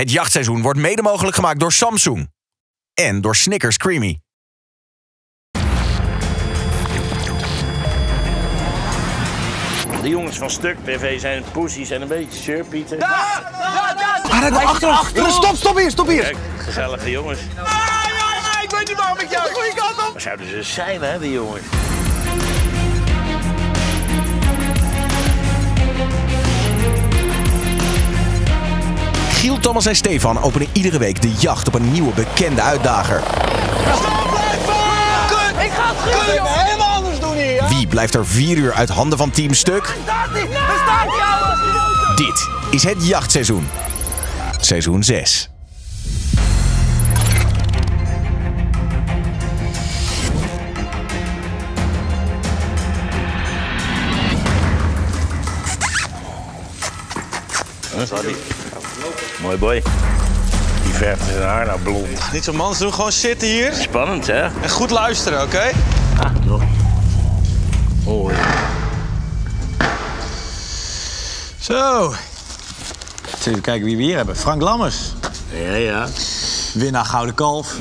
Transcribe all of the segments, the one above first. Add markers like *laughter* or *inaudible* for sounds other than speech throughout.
Het jachtseizoen wordt mede mogelijk gemaakt door Samsung. En door Snickers Creamy. De jongens van Stuk TV zijn poesies en een beetje surpieten. Ah, dat achter, achter. Stop, stop hier, stop hier. Kijk, gezellige jongens. Ik weet niet waarom ik jou de goede kant op. Waar zouden ze zijn, hè, die jongens? Giel, Thomas en Stefan openen iedere week de jacht op een nieuwe bekende uitdager. Ik ga het Kun je helemaal anders doen hier? Wie blijft er vier uur uit handen van Team Stuk? Staat hij? Daar staat hij! Dit is het jachtseizoen. Seizoen 6. Sorry. Mooi boy. Die verft zijn haar nou blond. Niet zo mans doen, gewoon zitten hier Spannend, hè? en goed luisteren, oké? Ah, nog. Mooi. Zo. Eens even kijken wie we hier hebben. Frank Lammers. Ja, ja. Winnaar Gouden Kalf.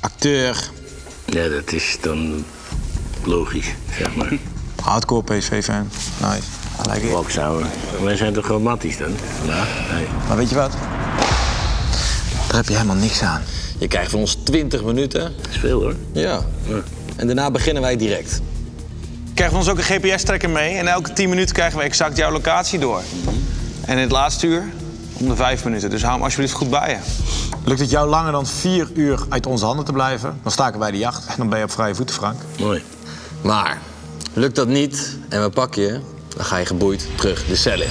Acteur. Ja, dat is dan logisch, zeg maar. Hardcore PSV-fan. Nice. I like it. Wij zijn toch romantisch dan? vandaag? Nee. Maar weet je wat? Daar heb je helemaal niks aan. Je krijgt van ons 20 minuten. Dat is veel, hoor. Ja. En daarna beginnen wij direct. Krijgen we ons ook een GPS-trekker mee. En elke 10 minuten krijgen we exact jouw locatie door. En in het laatste uur om de 5 minuten. Dus hou hem alsjeblieft goed bij je. Lukt het jou langer dan vier uur uit onze handen te blijven? Dan staken wij de jacht en dan ben je op vrije voeten, Frank. Mooi. Maar lukt dat niet en we pakken je, dan ga je geboeid terug de cel in.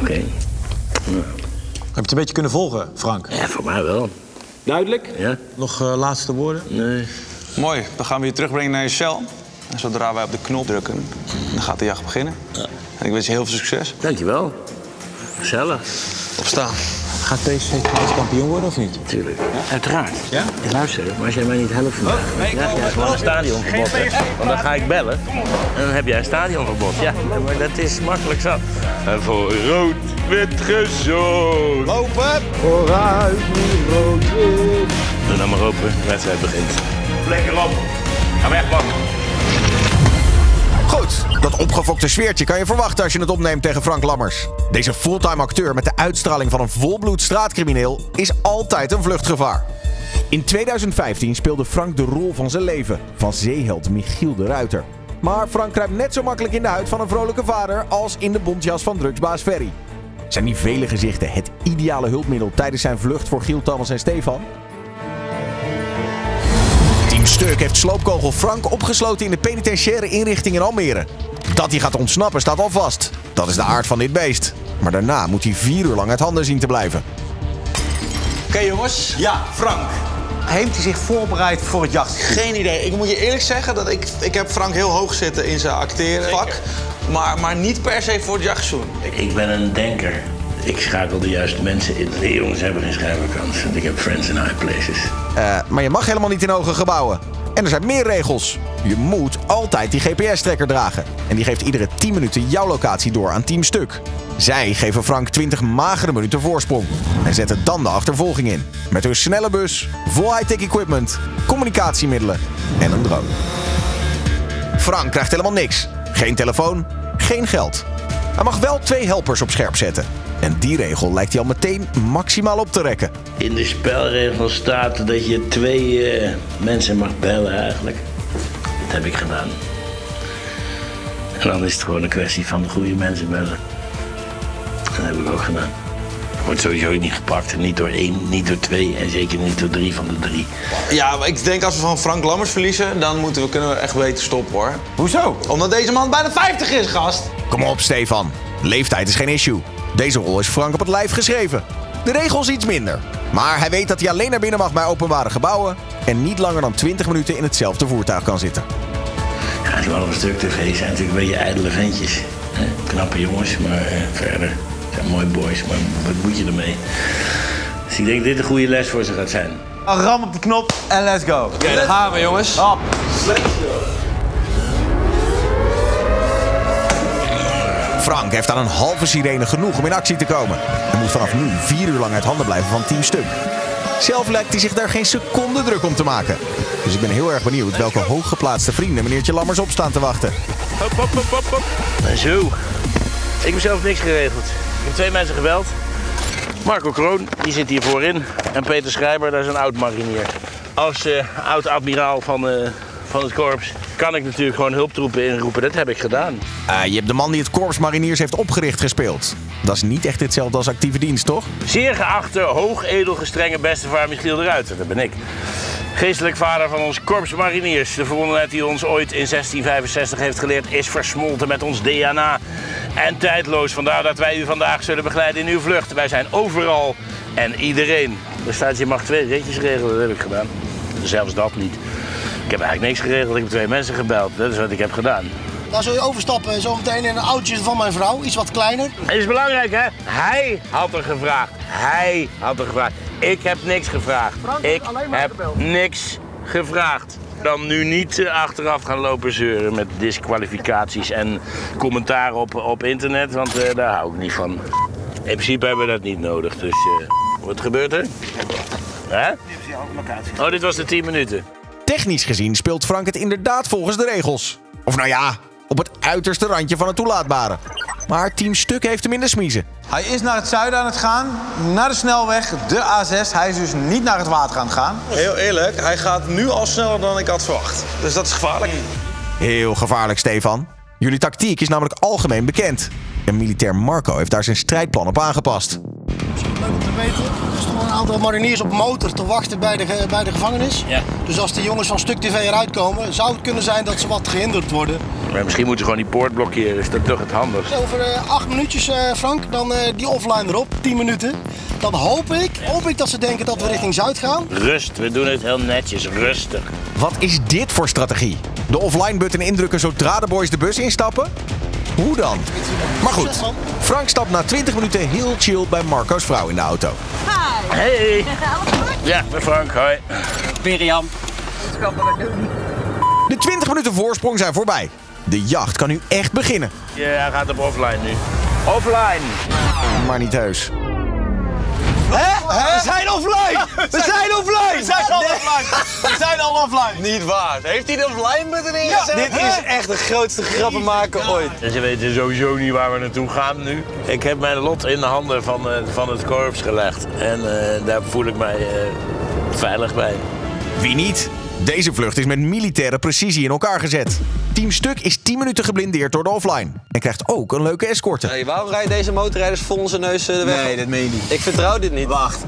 Oké. Heb je het een beetje kunnen volgen, Frank? Ja, voor mij wel. Duidelijk. Ja? Nog eh, laatste woorden? Nee. Mooi, dan gaan we je terugbrengen naar je cel. En zodra wij op de knop drukken, dan gaat de jacht beginnen. En ik wens je heel veel succes. Dankjewel. Gezellig. Opstaan. Gaat PSV kampioen worden of niet? Tuurlijk. Uiteraard. Ja? Luister, maar als jij mij niet helpt vandaag... ja, ja, gewoon een stadionverbod, hè. Want dan ga ik bellen en dan heb jij een stadionverbod. Ja, maar dat is makkelijk zat. En voor rood-wit gezond. Lopen! Vooruit, nu rood Doe nou maar open, de wedstrijd begint. Lekker op. Ga weg, man. Goed, dat opgefokte sfeertje kan je verwachten als je het opneemt tegen Frank Lammers. Deze fulltime acteur met de uitstraling van een volbloed straatcrimineel is altijd een vluchtgevaar. In 2015 speelde Frank de rol van zijn leven, van zeeheld Michiel de Ruiter. Maar Frank kruipt net zo makkelijk in de huid van een vrolijke vader als in de bontjas van drugsbaas Ferry. Zijn die vele gezichten het ideale hulpmiddel tijdens zijn vlucht voor Giel, Thomas en Stefan? Team Stuk heeft sloopkogel Frank opgesloten in de penitentiaire inrichting in Almere. Dat hij gaat ontsnappen staat al vast. Dat is de aard van dit beest. Maar daarna moet hij vier uur lang uit handen zien te blijven. Oké jongens, Ja, Frank. Heeft hij zich voorbereid voor het jacht? geen idee. Ik moet je eerlijk zeggen dat ik, ik heb Frank heel hoog zitten in zijn acterenvak. Maar, maar niet per se voor het jachtseizoen. Ik ben een denker. Ik schakel de juiste mensen in. Die jongens hebben geen schrijverkans. Want ik heb friends in high places. Eh, maar je mag helemaal niet in hoge gebouwen. En er zijn meer regels. Je moet altijd die GPS-trekker dragen. En die geeft iedere 10 minuten jouw locatie door aan Team Stuk. Zij geven Frank 20 magere minuten voorsprong. En zetten dan de achtervolging in. Met hun snelle bus, vol high-tech equipment, communicatiemiddelen en een drone. Frank krijgt helemaal niks. Geen telefoon, geen geld. Hij mag wel twee helpers op scherp zetten. En die regel lijkt hij al meteen maximaal op te rekken. In de spelregel staat dat je twee eh, mensen mag bellen eigenlijk. Dat heb ik gedaan. En dan is het gewoon een kwestie van de goede mensen bellen. Dat heb ik ook gedaan. Wordt sowieso niet gepakt. Niet door één, niet door twee en zeker niet door drie van de drie. Ja, maar ik denk als we van Frank Lammers verliezen, dan moeten we, kunnen we echt beter stoppen hoor. Hoezo? Omdat deze man bijna 50 is, gast. Kom op, Stefan. Leeftijd is geen issue. Deze rol is Frank op het lijf geschreven. De regels iets minder. Maar hij weet dat hij alleen naar binnen mag bij openbare gebouwen... en niet langer dan 20 minuten in hetzelfde voertuig kan zitten. Ja, die mannen op stuk tv zijn natuurlijk een beetje ijdele ventjes. Hè? Knappe jongens, maar eh, verder zijn mooie boys. Maar wat moet je ermee? Dus ik denk dat dit een goede les voor ze gaat zijn. Ram op die knop en let's go. Oké, daar gaan we jongens. Frank heeft aan een halve sirene genoeg om in actie te komen. En moet vanaf nu vier uur lang uit handen blijven van Team Stuk. Zelf lijkt hij zich daar geen seconde druk om te maken. Dus ik ben heel erg benieuwd welke hooggeplaatste vrienden meneertje Lammers op staan te wachten. Hop, hop, hop, hop, hop. En zo. Ik heb zelf niks geregeld. Ik heb twee mensen gebeld. Marco Kroon, die zit hier voorin. En Peter Schrijber, dat is een oud-marinier. Als eh, oud-admiraal van, eh, van het korps kan ik natuurlijk gewoon hulptroepen inroepen. Dat heb ik gedaan. Ah, je hebt de man die het Korps Mariniers heeft opgericht gespeeld. Dat is niet echt hetzelfde als actieve dienst, toch? Zeer geachte, hoog edelgestrenge bestevaar Michiel de Ruiter, dat ben ik. Geestelijk vader van ons korps mariniers. De verbondenheid die ons ooit in 1665 heeft geleerd is versmolten met ons DNA. En tijdloos, vandaar dat wij u vandaag zullen begeleiden in uw vlucht. Wij zijn overal en iedereen. Er staat, je mag twee ritjes regelen, dat heb ik gedaan. Zelfs dat niet. Ik heb eigenlijk niks geregeld, ik heb twee mensen gebeld. Dat is wat ik heb gedaan. Dan zul je overstappen zometeen in een oudje van mijn vrouw. Iets wat kleiner. Het is belangrijk, hè? Hij had er gevraagd. Hij had er gevraagd. Ik heb niks gevraagd. ik heb niks gevraagd. Dan nu niet eh, achteraf gaan lopen zeuren met disqualificaties en commentaren op, op internet, want eh, daar hou ik niet van. In principe hebben we dat niet nodig, dus eh, wat gebeurt er? Hè? Oh, dit was de 10 minuten. Technisch gezien speelt Frank het inderdaad volgens de regels. Of nou ja, op het uiterste randje van het toelaatbare. Maar Team Stuk heeft hem in de smiezen. Hij is naar het zuiden aan het gaan, naar de snelweg, de A6. Hij is dus niet naar het water aan het gaan. Heel eerlijk, hij gaat nu al sneller dan ik had verwacht. Dus dat is gevaarlijk. Heel gevaarlijk, Stefan. Jullie tactiek is namelijk algemeen bekend. En militair Marco heeft daar zijn strijdplan op aangepast. Leuk om te weten. Er stonden een aantal mariniers op motor te wachten bij de, bij de gevangenis. Ja. Dus als de jongens van Stuk TV eruit komen, zou het kunnen zijn dat ze wat gehinderd worden. Maar misschien moeten we gewoon die poort blokkeren, is dat toch het handigst? Over eh, acht minuutjes, eh, Frank, dan eh, die offline erop, 10 minuten. Dan hoop ik, hoop ik dat ze denken dat we richting Zuid gaan. Rust, we doen het heel netjes, rustig. Wat is dit voor strategie? De offline-button indrukken zodra de boys de bus instappen? Hoe dan? Maar goed, Frank stapt na 20 minuten heel chill bij Marco's vrouw in de auto. Hey! Ja, met Frank, hoi. Miriam. De 20 minuten voorsprong zijn voorbij. De jacht kan nu echt beginnen. Ja, hij gaat op offline nu. Offline! Maar niet heus. We zijn offline! *laughs* We zijn offline! We zijn al offline! We zijn al offline! Niet waar. Heeft hij de offline button ingezet? Dit is echt de grootste grappenmaker ooit. En ze weten sowieso niet waar we naartoe gaan nu. Ik heb mijn lot in de handen van, eh, van het korps gelegd. En eh, daar voel ik mij eh, veilig bij. Wie niet? Deze vlucht is met militaire precisie in elkaar gezet. Team Stuk is 10 minuten geblindeerd door de offline. En krijgt ook een leuke escorte. Hey, waarom rijden deze motorrijders vol onze neus eh, de weg? Nee, dat meen je niet. Ik vertrouw dit niet. Wacht.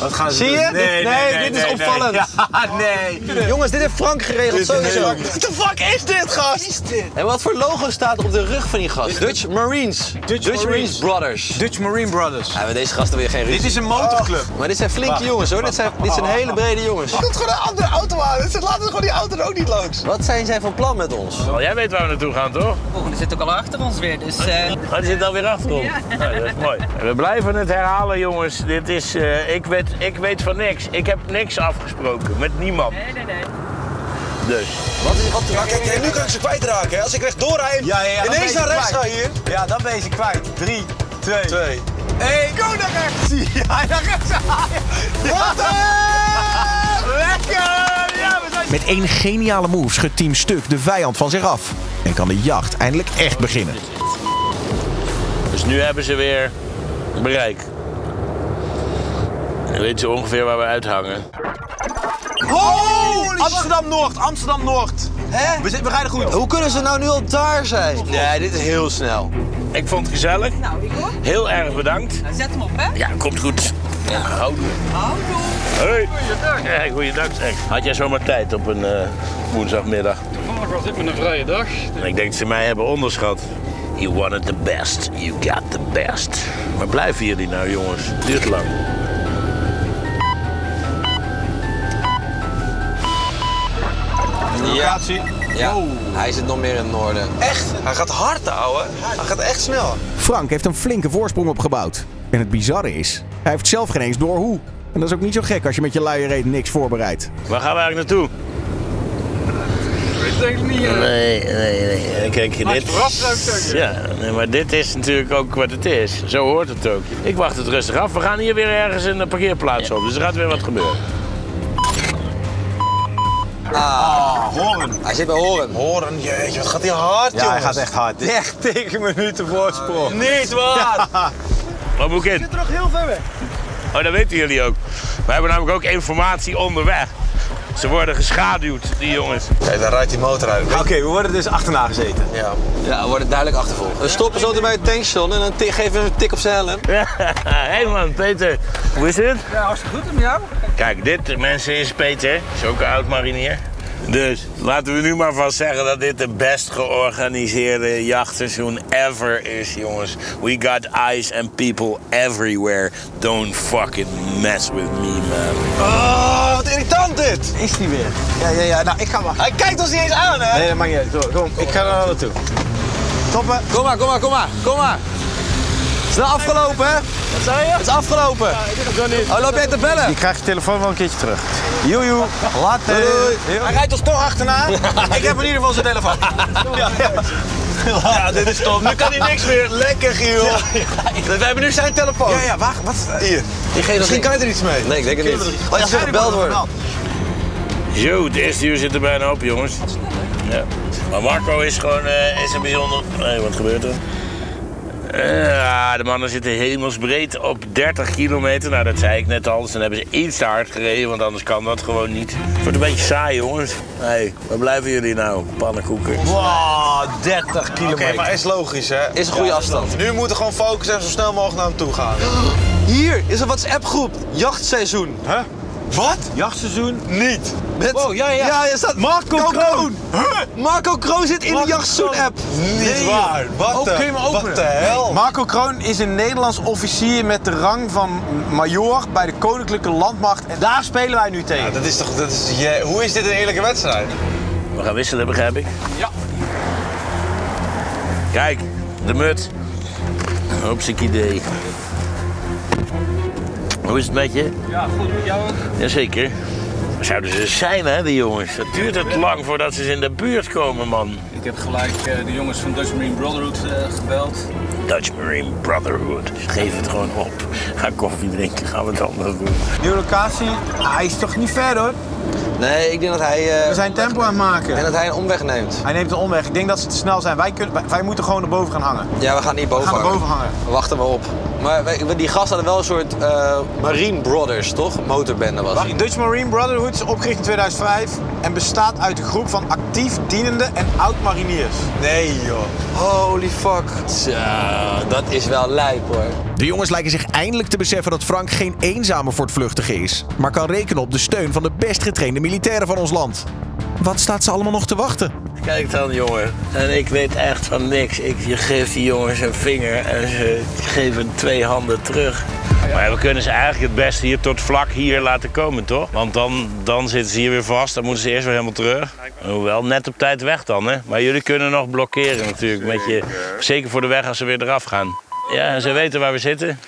Wat gaan ze Zie doen? je? Nee, Nee, dit is opvallend. *laughs* nee. Jongens, dit heeft Frank geregeld sowieso. What the fuck is dit, gast? En wat voor logo staat op de rug van die gast? Dutch Marines. Dutch Marines. Marines. Brothers. Dutch Marine Brothers. Ja, maar deze gasten wil je geen Dit ruzie. is een motorclub. Maar dit zijn flinke jongens hoor. Dit zijn, dit zijn hele brede jongens. Komt gewoon een andere auto aan. Laten we gewoon die auto er ook niet langs. Wat zijn zij van plan met ons? Wel, jij weet waar we naartoe gaan, toch? volgende zit ook al achter ons weer. Dus eh, Oh, die zit alweer achter ons. Nou, dat is mooi. We blijven het herhalen, jongens. Dit is, eh, ik, weet, ik weet van niks. Ik heb niks afgesproken met niemand. nee, nee, nee. Dus. Wat is, wat, Maar kijk, nu kan ik ze kwijtraken. hè. Als ik rechtdoor rijd, Ja, ja, ja, ineens naar rechts ga hier. Ja, dan ben je ze kwijt. 3, 2, Twee. 1. Go naar rechts. *laughs* Ja, naar rechts. Wat Lekker! Ja, we zijn... Met één geniale move schudt Team Stuk de vijand van zich af. En kan de jacht eindelijk echt beginnen. Dus nu hebben ze weer bereik. En weet ze ongeveer waar we uithangen. Oh, Amsterdam-Noord, Amsterdam-Noord. Hè? We, zitten- we rijden goed. Hoe kunnen ze nou nu al daar zijn? Nee, dit is heel snel. Ik vond het gezellig. Nou, Igor, Heel erg bedankt. nou, zet hem op, hè? Ja, komt goed. Ja, houdoe. Hoi. Ja, goeiedag zeg. Had jij zomaar tijd op een eh, woensdagmiddag? Toevallig was dit met een vrije dag. En ik denk dat ze mij hebben onderschat. You wanted the best, you got the best. Maar blijven jullie nou jongens? Duurt lang. Locatie. Ja, hij zit nog meer in het noorden. Echt? Hij gaat hard, ouwe. Hij gaat echt snel. Frank heeft een flinke voorsprong opgebouwd. En het bizarre is, hij heeft zelf geen eens door hoe. En dat is ook niet zo gek als je met je luie reet niks voorbereidt. Waar gaan we eigenlijk naartoe? het eigenlijk niet. eh. Nee, nee, nee. Kijk, je dit... Ja, nee, maar dit is natuurlijk ook wat het is. Zo hoort het ook. Ik wacht het rustig af. We gaan hier weer ergens een parkeerplaats op. Dus er gaat weer wat gebeuren. Horen. Hij zit bij Horen. Horen, jeetje, wat gaat hij hard, Ja, hij gaat echt hard. *laughs* 30 minuten voorsprong. Niet waar! Wat moet ik in? Terug heel ver weg. Oh, dat weten jullie ook. We hebben namelijk ook informatie onderweg. Ze worden geschaduwd, die jongens. Kijk, daar rijdt die motor uit. Oké, we worden dus achterna gezeten. Ja. Ja, we worden duidelijk achtervolgd. We stoppen zo bij het tankstation en dan geven we een tik op zijn helm. *laughs* Hé hey man, Peter. Hoe is het? Ja, hartstikke goed met jou. Kijk, dit, mensen, is Peter. Is ook een oud marinier. Dus laten we nu maar vast zeggen dat dit de best georganiseerde jachtseizoen ever is, jongens. We got eyes and people everywhere. Don't fucking mess with me, man. Oh, wat irritant dit! Is die weer? Ja, ja, ja. Nou, ik ga maar. Hij kijkt ons niet eens aan, hè? Nee, dat maakt niet uit. Kom, ik ga er naartoe. Toppen. Kom maar, kom maar, kom maar, kom maar. Het is nou afgelopen, hè? Wat zei je? Het is afgelopen. Oh, loop jij te bellen? Je krijgt je telefoon wel een keertje terug. Joejoe, later. Doei. Hij rijdt ons toch achterna. *laughs* ik heb in ieder geval zijn telefoon. *laughs* ja, ja. dit is top. Nu kan hij niks meer. Lekker, Giel. We hebben nu zijn telefoon. Ja, ja, wacht. Wat? Hier. Misschien kan je er iets mee. Nee, ik denk het niet. Oh, ja, ze gebeld worden. Zo, het eerste uur zit er bijna op, jongens. Ja. Maar Marco is gewoon eh, is een bijzonder... Nee, wat gebeurt er? Eh, Ja, de mannen zitten hemelsbreed op 30 kilometer. Nou, dat zei ik net al. Dus dan hebben ze iets te hard gereden, want anders kan dat gewoon niet. Het wordt een beetje saai, jongens. Hé, hey, waar blijven jullie nou? Pannenkoeken. Wow, 30 kilometer. Oké, maar is logisch, hè? Is een goede afstand. Nu moeten we gewoon focussen en zo snel mogelijk naar hem toe gaan. Hier is een WhatsApp-groep. Jachtseizoen. Huh? Wat? Jachtseizoen? Niet. Met... Oh, ja, ja. Ja, je staat... Marco Kroon. Marco Kroon zit in de jachtseizoen-app. Niet waar. Wat Oh, de, kun je me openen? Wat de hel? Marco Kroon is een Nederlands officier met de rang van major bij de Koninklijke Landmacht. En daar spelen wij nu tegen. Ja, dat is toch... Dat is, je, hoe is dit een eerlijke wedstrijd? We gaan wisselen, begrijp ik? Ja. Kijk, de mut. Hopsik idee. Hoe is het met je? Ja, goed met jou ook. Jazeker. Waar zouden ze zijn, hè, die jongens? Dat duurt het lang voordat ze eens in de buurt komen, man. Ik heb gelijk eh, de jongens van Dutch Marine Brotherhood eh, gebeld. Dutch Marine Brotherhood. Geef het gewoon op. Ga koffie drinken, gaan we het anders doen. Nieuwe locatie. Ah, hij is toch niet ver hoor. Nee, ik denk dat hij... eh, We zijn tempo aan het maken. En dat hij een omweg neemt. Hij neemt een omweg. Ik denk dat ze te snel zijn. Wij, kunnen, wij, moeten gewoon naar boven gaan hangen. Ja, we gaan niet boven We gaan naar hangen. boven hangen. We wachten maar op. Maar wij- die gasten hadden wel een soort eh, Marine Brothers, toch? Motorbende was het. Dutch Marine Brotherhood is opgericht in 2005 en bestaat uit een groep van actief dienende en oud-mariniers. Nee, joh. Holy fuck. Zo, dat is wel lijp hoor. De jongens lijken zich eindelijk te beseffen dat Frank geen eenzame voortvluchtige is, maar kan rekenen op de steun van de best getrainde militairen van ons land. Wat staat ze allemaal nog te wachten? Kijk dan, jongen. En ik weet echt van niks. Ik, je geeft die jongens een vinger en ze geven twee handen terug. Maar we kunnen ze eigenlijk het beste hier tot vlak hier laten komen, toch? Want dan, dan zitten ze hier weer vast. Dan moeten ze eerst weer helemaal terug. Hoewel, net op tijd weg dan, hè? Maar jullie kunnen nog blokkeren natuurlijk. Met je, zeker voor de weg als ze weer eraf gaan. Ja, en ze weten waar we zitten.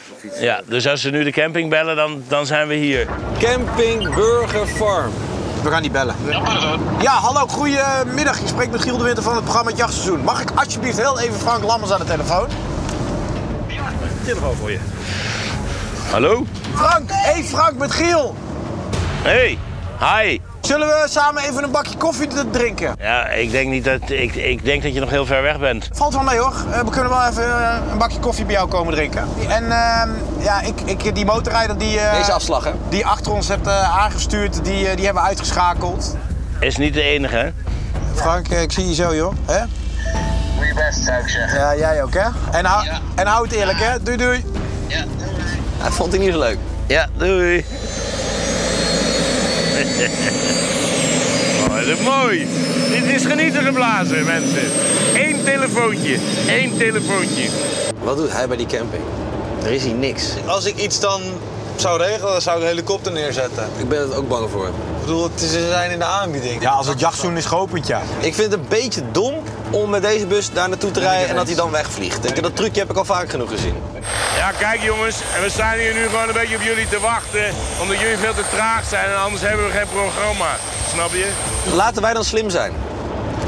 Ja, dus als ze nu de camping bellen, dan, dan zijn we hier. Camping Burger Farm. We gaan die bellen. Ja, hallo, goedemiddag. Je spreekt met Giel de Winter van het programma Het Jachtseizoen. Mag ik alsjeblieft heel even Frank Lammers aan de telefoon? Telefoon voor je. Hallo? Frank, hey Frank, met Giel. Hey, hi. Zullen we samen even een bakje koffie drinken? Ja, ik denk, niet dat, ik, ik denk dat je nog heel ver weg bent. Valt wel mee hoor. Eh, we kunnen wel even eh, een bakje koffie bij jou komen drinken. En ehm, ja, ik, ik, die motorrijder die, eh, Deze afslag, hè? die achter ons hebt eh, aangestuurd, die, die hebben we uitgeschakeld. Is niet de enige, hè? Frank, ik zie je zo joh. Hè? Doe je best, zou ik zeggen. Ja, jij ook hè? En, hou, Ja. en hou het eerlijk hè? Doei doei. Ja. Hij vond het niet zo leuk. Ja, doei. *laughs* oh, dat is mooi. Dit is genieten geblazen, mensen. Eén telefoontje. Eén telefoontje. Wat doet hij bij die camping? Er is hier niks. Als ik iets dan zou regelen, dan zou ik een helikopter neerzetten. Ik ben er ook bang voor. Ik bedoel, het is, ze zijn in de aanbieding. Ja, als het jachtseizoen is geopend ja. Ik vind het een beetje dom om met deze bus daar naartoe te rijden en dat hij dan wegvliegt. Ik- Dat trucje heb ik al vaak genoeg gezien. Ja, kijk jongens. En we staan hier nu gewoon een beetje op jullie te wachten. Omdat jullie veel te traag zijn en anders hebben we geen programma. Snap je? Laten wij dan slim zijn.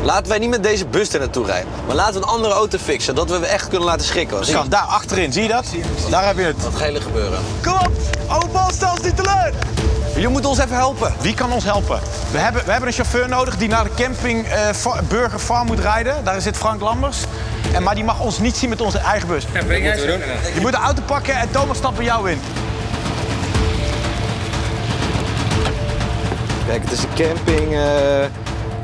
Laten wij niet met deze bus er naartoe rijden. Maar laten we een andere auto fixen, dat we echt kunnen laten je? Kijk, daar achterin, zie je dat? Daar heb je het. Wat gele gebeuren. Kom op! Oh, bal, stel ons niet teleur! Jullie moeten ons even helpen. Wie kan ons helpen? We hebben, we hebben een chauffeur nodig die naar de camping eh, Fa- Burger Farm moet rijden. Daar zit Frank Lambers. En, maar die mag ons niet zien met onze eigen bus. jij? Je moet de auto pakken en Thomas stapt bij jou in. Kijk, het is een camping uh,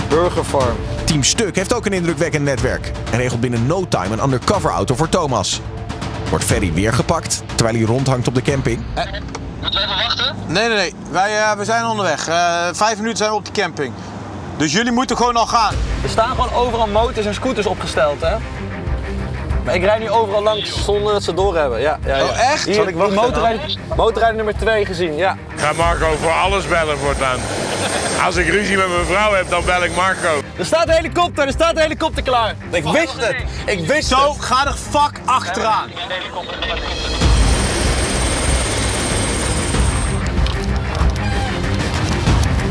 burgerfarm. Team Stuk heeft ook een indrukwekkend netwerk en regelt binnen no time een undercover auto voor Thomas. Wordt Ferry weer gepakt terwijl hij rondhangt op de camping. Moeten we even wachten? Nee, nee, nee. Wij eh, we zijn onderweg. Eh, vijf minuten zijn we op de camping. Dus jullie moeten gewoon al gaan. Er staan gewoon overal motors en scooters opgesteld, hè? Maar ik rijd nu overal langs zonder dat ze doorhebben. Ja, ja, ja. Oh, echt? Hier, Zal ik wachten motorrijder, motorrijder nummer 2 gezien, ja. Ga Marco voor alles bellen voortaan. Als ik ruzie met mijn vrouw heb, dan bel ik Marco. Er staat een helikopter, er staat een helikopter klaar. Ik wist het, ik wist Zo, het. ga er fuck achteraan.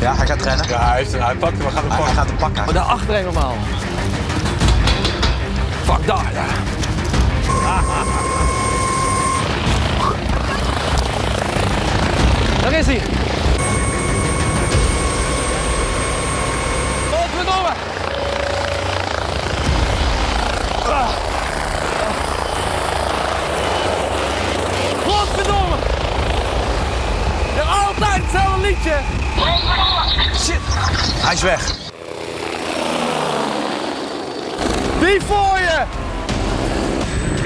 Ja, hij gaat rennen. Ja, hij, heeft, hij pakt hem, we gaan hem Hij, hij pakken. gaat hem pakken. Maar daar achterin normaal. Fuck daar, ja. Daar is hij. Godverdomme. Ah. Godverdomme. Ja, altijd hetzelfde liedje. Hij is weg. Die voor je.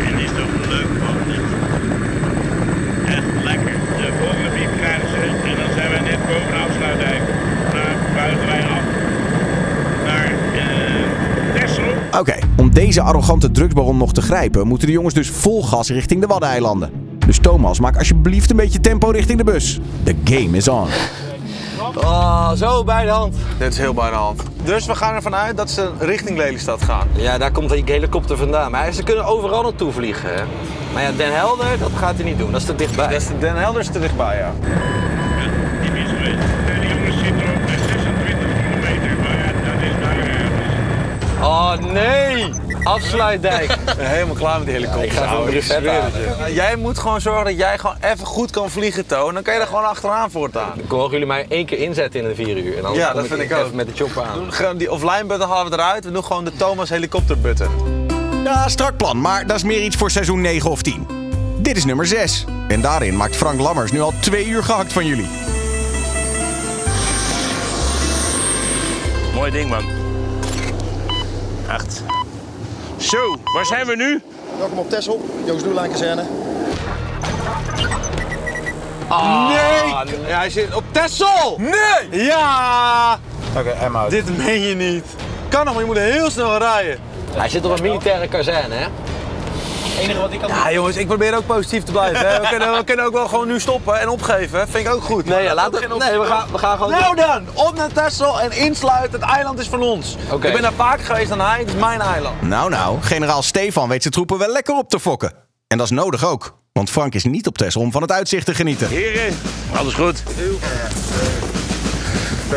En is toch leuk niet? Echt lekker. De volgende piep krijgen ze en dan zijn we net boven Afsluitdijk. Dan buigen wij af naar uh, Texel. Oké, om deze arrogante drugsbaron nog te grijpen, moeten de jongens dus vol gas richting de Waddeneilanden. Dus Thomas, maak alsjeblieft een beetje tempo richting de bus. The game is on. Oh, zo bij de hand. Dit is heel bij de hand. Dus we gaan ervan uit dat ze richting Lelystad gaan. Ja, daar komt die helikopter vandaan. Maar ze kunnen overal naartoe vliegen. Hè? Maar ja, Den Helder, dat gaat hij niet doen. Dat is te dichtbij. Dat is de Den Helder is te dichtbij, ja. Die mis geweest. En die jongens zitten op de 26 kilometer, maar ja, dat is ergens. Oh nee! Afsluitdijk. *laughs* Helemaal klaar met die helikopter. ik ga even. Jij moet gewoon zorgen dat jij gewoon even goed kan vliegen, Toon. Dan kan je er gewoon achteraan voortaan. Ik hoor jullie maar één keer inzetten in de vier uur. En dan Ja, dat vind ik even ook. met de chopper aan. Doen die offline button halen we eruit. We doen gewoon de Thomas helikopter button. Ja, strak plan, maar dat is meer iets voor seizoen 9 of 10. Dit is nummer 6. En daarin maakt Frank Lammers nu al twee uur gehakt van jullie. Mooi ding, man. Echt. Zo, waar zijn we nu? Welkom op Texel, Joost Doelijn kazerne. nee! Ja, hij zit op Texel! Nee! Ja! Oké, Emma. Dit meen je niet. Kan nog, maar je moet heel snel rijden. Hij zit op een militaire kazerne, hè? Ja, jongens, ik probeer ook positief te blijven. Hè. We, kunnen, we kunnen ook wel gewoon nu stoppen en opgeven. Vind ik ook goed. Nee, ja, is geen nee we, gaan, we gaan gewoon... Nou dan, op naar Texel en insluiten. Het eiland is van ons. Oké. Ik ben daar vaker geweest dan hij. Het is mijn eiland. Nou nou, generaal Stefan weet zijn troepen wel lekker op te fokken. En dat is nodig ook. Want Frank is niet op Texel om van het uitzicht te genieten. Heren, alles goed?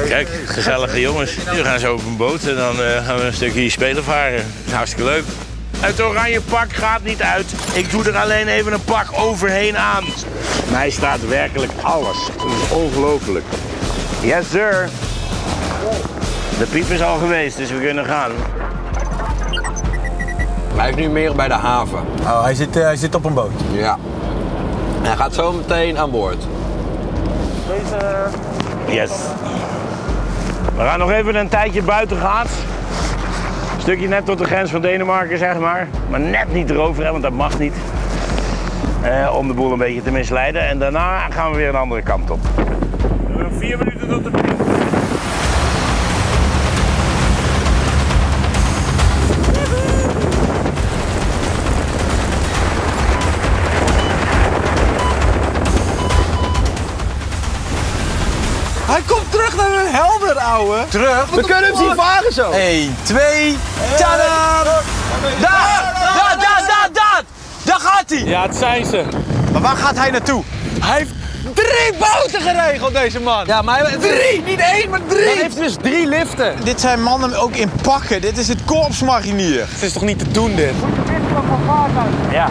Kijk, gezellige jongens. We gaan zo op een boot en dan eh, gaan we een stukje hier spelen varen. Dat is hartstikke leuk. Het oranje pak gaat niet uit. Ik doe er alleen even een pak overheen aan. Mij staat werkelijk alles. Het is ongelooflijk. Yes, sir. De piep is al geweest, dus we kunnen gaan. Hij is nu meer bij de haven. Oh, hij zit, eh, hij zit op een boot. Ja. Hij gaat zo meteen aan boord. Yes. We gaan nog even een tijdje buiten gaan. Stukje net tot de grens van Denemarken, zeg maar. Maar net niet erover, want dat mag niet. Eh, om de boel een beetje te misleiden. En daarna gaan we weer een andere kant op. Vier minuten tot de ouwe. Terug? We kunnen hem zien varen zo. 1, 2, tada! Daar, daar, daar, daar, daar! Daar gaat hij! Ja, het zijn ze. Maar waar gaat hij naartoe? Hij heeft drie boten geregeld, deze man. Ja, maar hij- drie, niet één, maar drie. Dan heeft hij dus drie liften. Dit zijn mannen ook in pakken. Dit is het korpsmarinier. Het is toch niet te doen, dit? Ja.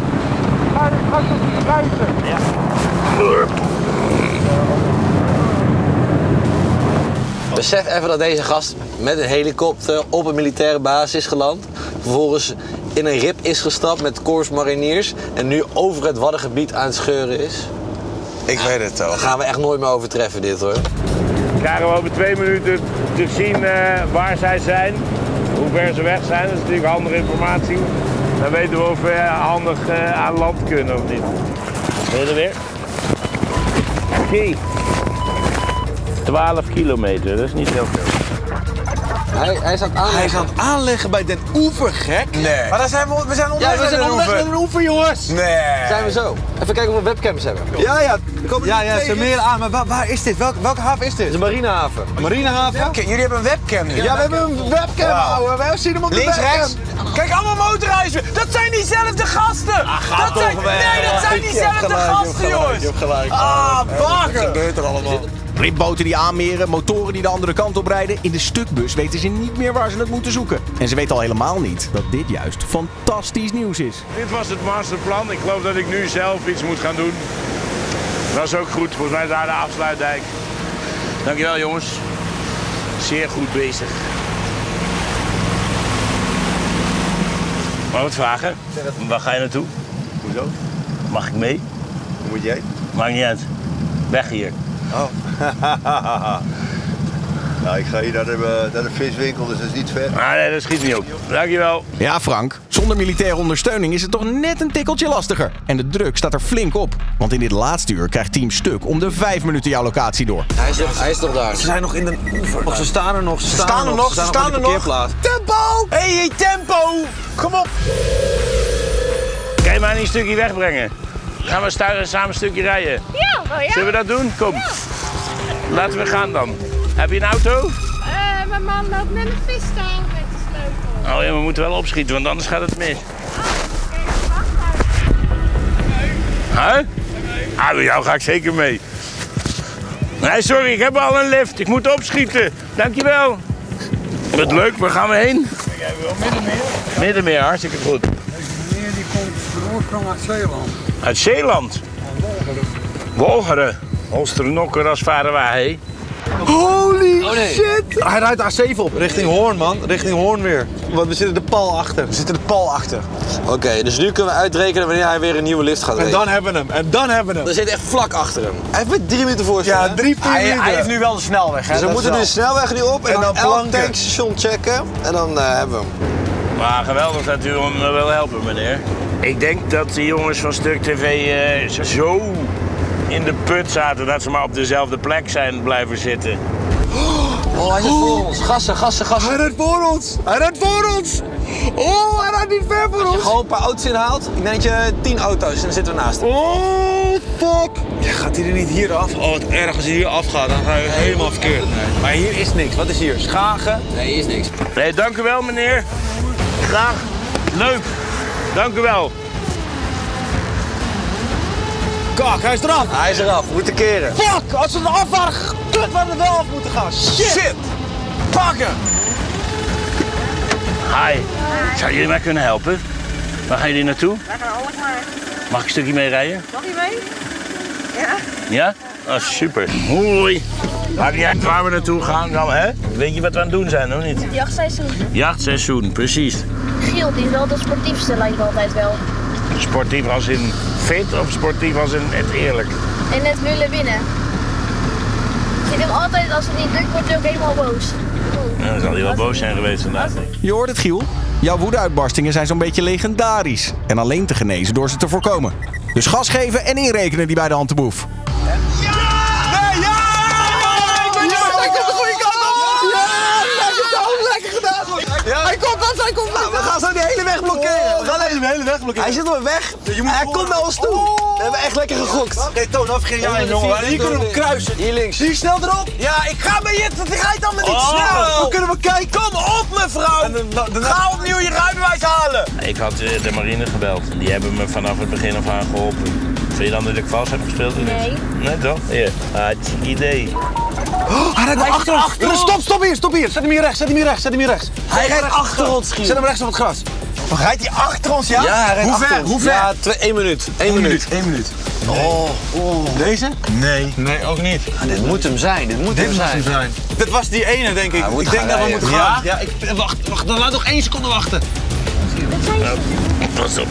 Besef even dat deze gast met een helikopter op een militaire basis is geland. Vervolgens in een rip is gestapt met korpsmariniers. En nu over het Waddengebied aan het scheuren is. Ik weet het Dat toch. gaan we echt nooit meer overtreffen, dit hoor. Krijgen we over twee minuten te zien eh, waar zij zijn. Hoe ver ze weg zijn. Dat is natuurlijk handige informatie. Dan weten we of we eh, handig eh, aan land kunnen of niet. Ben je er weer? Oké. 12 kilometer, dat is niet heel veel. Hij, hij is aan het aanleggen. Hij is aan het aanleggen bij Den Oever, gek. Nee. Maar dan zijn we, we zijn Ja, onderweg we zijn naar de onderweg oever. naar de oever, jongens. Nee. Zijn we zo. Even kijken of we webcams hebben. Ja, ja. komen Ja, ja, ze meer aan. Maar waar, waar is dit? Welk, welke haven is Het dit? is een marinehaven. Marinehaven? Oké, jullie hebben een webcam nu. Ja, we hebben een webcam, ouwe. Wij zien hem op de Links, webcam. rechts. Kijk, allemaal motorhuizen. Dat zijn diezelfde gasten. dat zijn, nee, dat zijn diezelfde gasten, jongens. Ah, bakken. gebeurt er allemaal? Ripboten die aanmeren, motoren die de andere kant op rijden. In de stukbus weten ze niet meer waar ze het moeten zoeken. En ze weten al helemaal niet dat dit juist fantastisch nieuws is. Dit was het masterplan. Ik geloof dat ik nu zelf iets moet gaan doen. Dat is ook goed. Volgens mij is daar de afsluitdijk. Dankjewel jongens. Zeer goed bezig. Mag ik wat vragen? Waar ga je naartoe? Hoezo? Mag ik mee? Hoe moet jij? Maakt niet uit. Weg hier. Oh. *laughs* nou, ik ga hier naar de, naar de viswinkel, dus dat is niet ver. Ah, nee, dat schiet niet op. Dankjewel. Ja, Frank, zonder militaire ondersteuning is het toch net een tikkeltje lastiger. En de druk staat er flink op. Want in dit laatste uur krijgt Team Stuk om de vijf minuten jouw locatie door. Hij is, hij is toch daar? Ze zijn nog in de oever. Of ze staan er nog. Ze staan, staan er nog, ze staan er nog. parkeerplaats. Tempo! Hé, hey, tempo! Kom op! Kan je mij niet een stukje wegbrengen? Gaan we samen een stukje rijden? Ja, wel ja. Zullen we dat doen? Kom. Laten we gaan dan. Heb je een auto? Eh, mijn man loopt met een visstang met de sleutel. Oh ja, we moeten wel opschieten, want anders gaat het mis. Huh? Ah, met jou ga ik zeker mee. Nee, sorry, ik heb al een lift. Ik moet opschieten. Dankjewel. Wat leuk, waar gaan we heen? Middenmeer. Middenmeer, hartstikke goed. Meneer die komt van oorsprong uit Zeeland. Uit Zeeland. Wolgeren. Holsternokker als varen wij. Holy Oh, nee. shit! Hij rijdt A7 op. Richting Hoorn, man. Richting Hoorn weer. Want we zitten de pal achter. We zitten de pal achter. Oké, dus nu kunnen we uitrekenen wanneer hij weer een nieuwe lift gaat En rijden. dan hebben we hem. En dan hebben we hem. Er zit echt vlak achter hem. Hij heeft met drie minuten voorsprong. Ja, drie, vier Hij, minuten. hij heeft nu wel de snelweg, hè? Dus we dat moeten nu de snelweg nu op en, En dan, dan elk tankstation checken. En dan eh, hebben we hem. Maar geweldig dat u me wil helpen, meneer. Ik denk dat de jongens van Stuk TV eh, zo in de put zaten dat ze maar op dezelfde plek zijn blijven zitten. Oh, hij zit voor ons. Gassen, gassen, gassen. Hij rijdt voor ons. Hij rijdt voor ons. Oh, hij rijdt niet ver voor Als je ons. gewoon een paar auto's inhaalt, ik denk dat je tien auto's en dan zitten we naast hem. Oh, fuck. Ja, gaat hij er niet hier af? Oh, wat erg. Als hij hier afgaat, dan ga je helemaal verkeerd. Maar hier is niks. Wat is hier? Schagen? Nee, hier is niks. Nee, dank u wel, meneer. Graag. Leuk. Dank u wel. Kak, hij is eraf. Hij is eraf, we moeten keren. Fuck, als we er af waren, kut, we hadden er wel af moeten gaan. Shit. Shit! Pakken! Hi. Zou jullie mij kunnen helpen? Waar gaan jullie naartoe? Wij gaan Alkmaar. Mag ik een stukje mee rijden? Mag je mee? Ja. Ja? Oh, super. Hoi. Maakt niet uit waar we naartoe gaan. Dan, hè? Weet je wat we aan het doen zijn, of niet? Jachtseizoen. Jachtseizoen, precies. Giel, die is wel de sportiefste, lijkt me altijd wel. Sportief als in fit of sportief als in het eerlijk? En net willen winnen. Ik hem altijd, als het niet lukt, wordt hij ook helemaal boos. Nou, dan zal hij wel boos zijn geweest vandaag. denk ik. Je hoort het, Giel. Jouw woedeuitbarstingen zijn zo'n beetje legendarisch. En alleen te genezen door ze te voorkomen. Dus gas geven en inrekenen die bij de hand te boef. De hele weg blokkeren. Hij zit op een weg. Hij komt naar ons toe. We hebben echt lekker gegokt. Oké, Toon, afgeef jij hem, jongen. Hier kunnen we hem kruisen. Hier links. Zie je snel erop? Ja, ik ga maar je. Het rijdt allemaal niet Oh, snel. dan kunnen we kijken. Kom op, mevrouw. En Ga opnieuw je rijbewijs halen. Ik had eh, de marine gebeld. Die hebben me vanaf het begin af aan geholpen. Vind je dan dat ik vals heb gespeeld? of? Nee. Nee toch? Hier, hartstikke idee. Hij rijdt Hij achter ons. achter Stop, stop hier, stop hier. Zet hem hier rechts, zet hem hier rechts, zet hem hier rechts. Hij rijdt achter ons. Zet hem rechts op het gras. Rijdt hij achter ons, ja? Ja, hij rijdt Hoe achter ver? ons. Hoe ver? Ja, twee, één minuut. Eén minuut. Eén minuut. Oh, Deze? Nee. Nee, ook niet. Ah, dit moet hem zijn, dit moet hem zijn. zijn. Dit was die ene, denk ik. Ik denk dat we moeten gaan. Ja, ik, wacht, wacht, dan laat nog één seconde wachten. Pas op.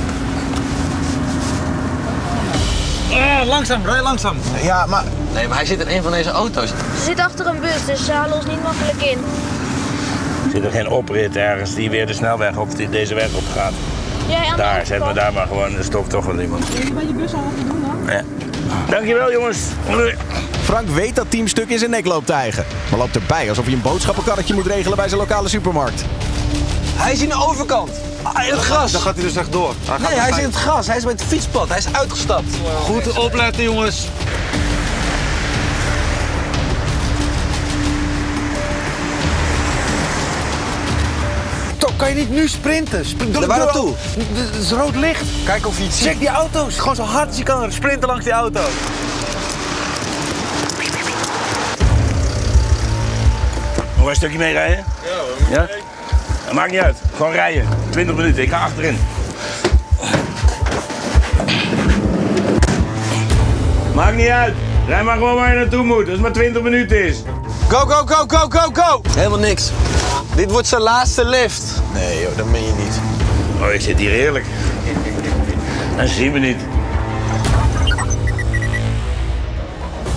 Ah, langzaam, rij langzaam. Ja, maar Nee, maar hij zit in een van deze auto's. Ze zit achter een bus, dus ze halen ons niet makkelijk in. Zit er geen oprit ergens die weer de snelweg op die deze weg op gaat? Jij Daar, andere zet me kant. daar maar gewoon. Er stopt toch wel iemand. bij je bus al wat doen dan? Ja. Dankjewel jongens. Frank weet dat Team Stuk in zijn nek loopt te eigen. Maar loopt erbij alsof hij een boodschappenkarretje moet regelen bij zijn lokale supermarkt. Hij is in de overkant. Ah, in het gras. Dan gaat hij dus echt door. Hij gaat Nee, hij is in het gras. Hij is bij het fietspad. Hij is uitgestapt. Goed opletten, jongens. Kan je niet nu sprinten? Sprint, door, Waar naartoe? Het is rood licht. kijk of hij iets ziet. Check die auto's. Gewoon zo hard als je kan sprinten langs die auto. Nog een stukje meerijden? Ja hoor. Ja? Maakt niet uit. Gewoon rijden. 20 minuten. Ik ga achterin. Maakt niet uit. Rij maar gewoon waar je naartoe moet. Als het maar 20 minuten is. Go, go, go, go, go, go. Helemaal niks. Dit wordt zijn laatste lift. Nee joh, dat meen je niet. Oh, ik zit hier heerlijk. Ze zien me niet.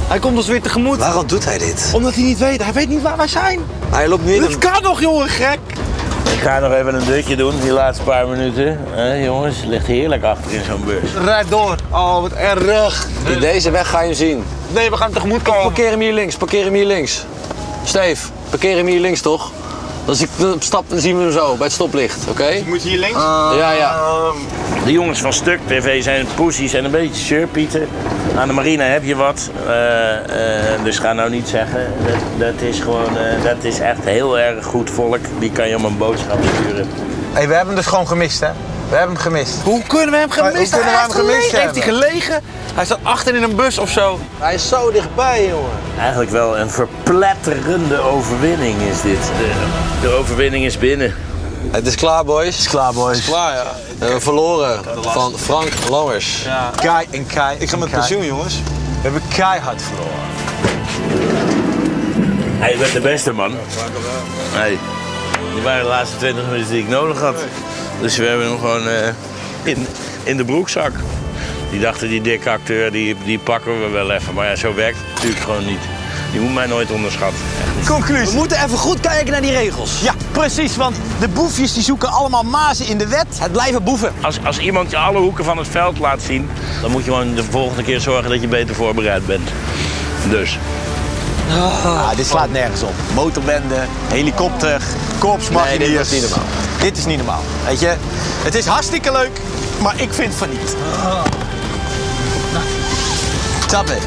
Hij komt ons weer tegemoet. Waarom doet hij dit? Omdat hij niet weet. Hij weet niet waar wij zijn. Hij loopt nu in Dat kan nog, jongen, gek. Ik ga nog even een dutje doen, die laatste paar minuten. Eh, jongens, het ligt heerlijk achter in zo'n bus. Rijd door. Oh, wat erg. In deze weg ga je hem zien. Nee, we gaan hem tegemoet komen. Parkeer hem hier links, parkeer hem hier links. Steef, parkeer hem hier links toch? Als ik dan stap, dan zien we hem zo bij het stoplicht, oké? Moet hier links? Ja, ja. De jongens van Stuk TV zijn poesies en een beetje surpieten. Aan de marine heb je wat. Eh, eh, dus ga nou niet zeggen. Dat, dat is gewoon, eh, dat is echt heel erg goed volk. Die kan je om een boodschap sturen. Hey, we hebben hem dus gewoon gemist, hè? We hebben hem gemist. Hoe kunnen we hem gemist Hoe kunnen we Hij hem heeft gemist gelegen. Heeft hij gelegen? Hij zat achter in een bus of zo. Hij is zo dichtbij, jongen. Eigenlijk wel een verpletterende overwinning is dit. De, de overwinning is binnen. Het is klaar, boys. Het is klaar, boys. Klaar, ja. We hebben verloren van Frank Lammers. ja. Kei en kei. Ik ga met pensioen, jongens. We hebben keihard verloren. Hij werd de beste man. Nee. Die waren de laatste 20 minuten die ik nodig had. Dus we hebben hem gewoon eh, in, in de broekzak. Die dachten, die dikke acteur, die, die pakken we wel even. Maar ja, zo werkt het natuurlijk gewoon niet. Je moet mij nooit onderschatten. Conclusie. We moeten even goed kijken naar die regels. Ja, precies, want de boefjes die zoeken allemaal mazen in de wet. Het blijven boeven. Als, als iemand je alle hoeken van het veld laat zien, dan moet je gewoon de volgende keer zorgen dat je beter voorbereid bent. Dus. Ah, dit slaat nergens op. Motorbende, helikopter, korpsmariniers. Nee, dit is niet normaal. Dit is niet normaal. Weet je, het is hartstikke leuk, maar ik vind van niet. Tappe.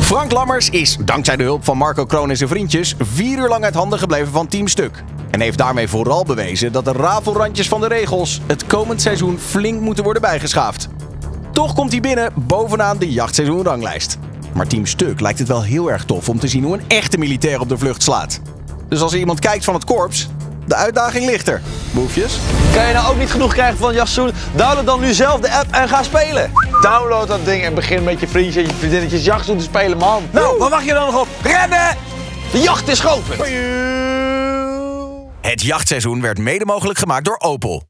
Frank Lammers is, dankzij de hulp van Marco Kroon en zijn vriendjes, vier uur lang uit handen gebleven van Team Stuk. En heeft daarmee vooral bewezen dat de rafelrandjes van de regels het komend seizoen flink moeten worden bijgeschaafd. Toch komt hij binnen bovenaan de jachtseizoenranglijst. Maar Team Stuk lijkt het wel heel erg tof om te zien hoe een echte militair op de vlucht slaat. Dus als er iemand kijkt van het korps, de uitdaging ligt er. Boefjes? Kan je nou ook niet genoeg krijgen van Jassoen? Download dan nu zelf de app en ga spelen. Download dat ding en begin met je vriendjes en je vriendinnetjes jachtstoel te spelen, man. Nou, waar wacht je dan nog op? Rennen! De jacht is geopend. Het jachtseizoen werd mede mogelijk gemaakt door Opel.